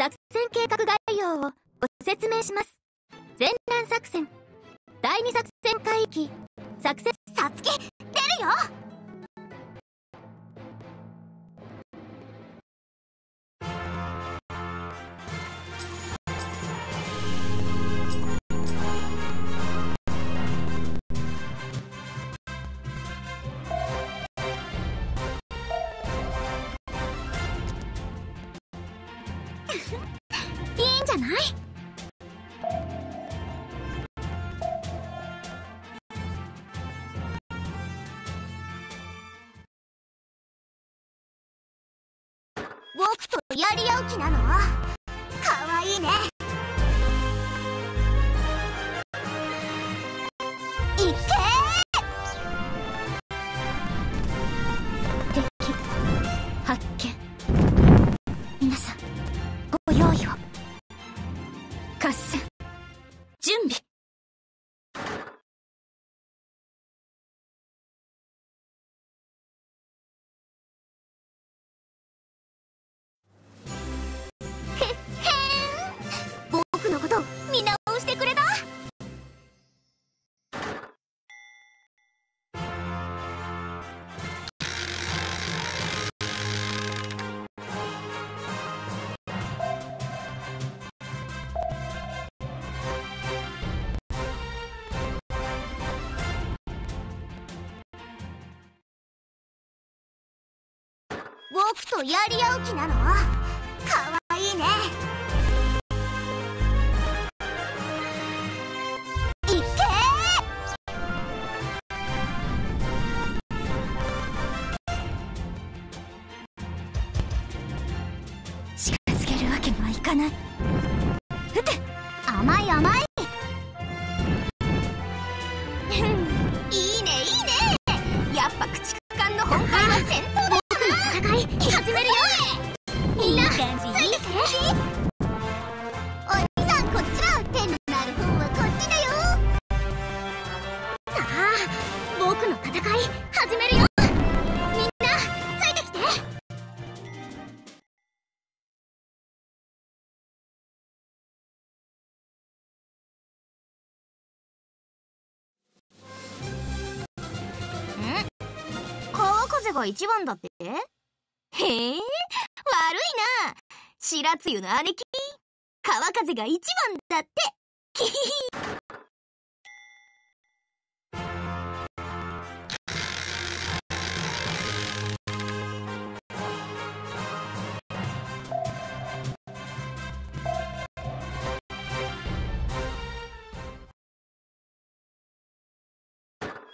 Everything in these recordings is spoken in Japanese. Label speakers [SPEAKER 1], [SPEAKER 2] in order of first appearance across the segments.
[SPEAKER 1] 作戦計画概要をご説明します。全乱作戦。第二作戦海域作戦。
[SPEAKER 2] さつき出る僕とやり合う気なの。かわいいね。いけ。
[SPEAKER 1] 敵発見。皆さんご用意を。合戦。
[SPEAKER 2] 僕とやり合う気なの？かわいいね。いけ！
[SPEAKER 1] 近づけるわけにはいかない。
[SPEAKER 2] ふて甘い甘い。戦い始めるよみんなついてきてお兄さんこっちら手のなる方はこっちだよさあ僕の戦い始めるよみんなついてきてん川風が一番だって。へえ悪いな。白露の姉貴。川風が一番だって。キヒヒ。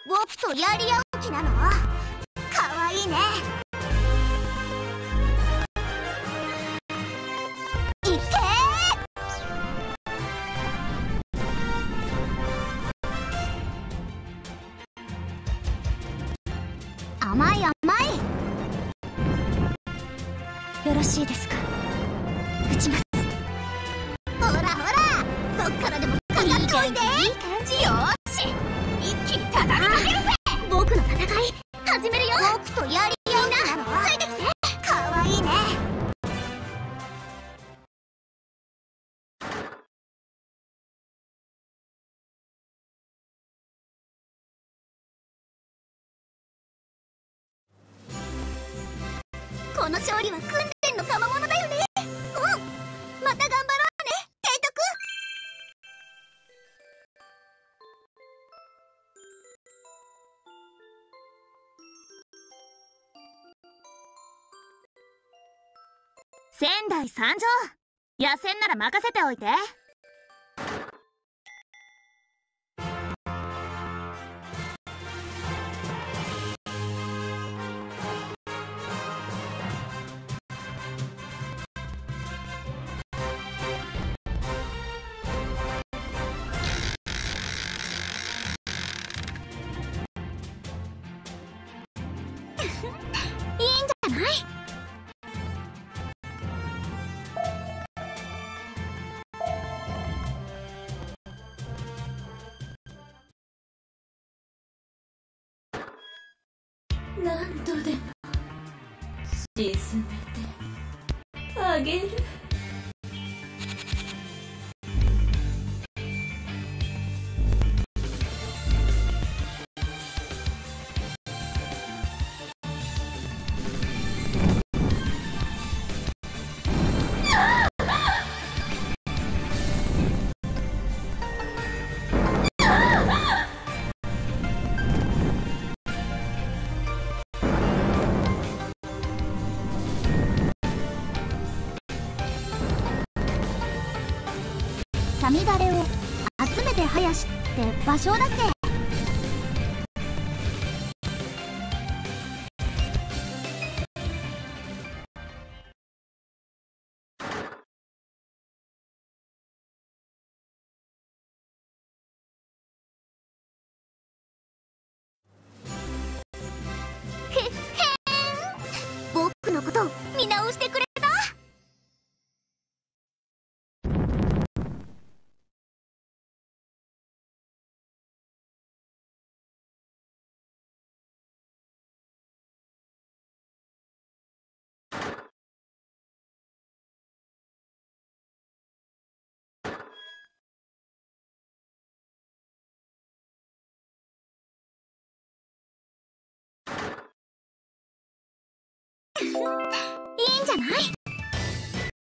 [SPEAKER 2] 僕とやり合う気なの？
[SPEAKER 1] ろしいですか？撃ちます。
[SPEAKER 2] ほらほらどっからでもかかって。おいでいい感じ。よーし。一気に畳みかけるぜ。僕の戦い始めるよ。僕とやりなのついてきて。かわいいね。この勝利は訓練
[SPEAKER 1] 仙台参上野戦なら任せておいて。
[SPEAKER 2] いいんじゃない
[SPEAKER 3] 何度でも沈めてあげる
[SPEAKER 2] だれを集めて林って場所だっけいいんじゃない？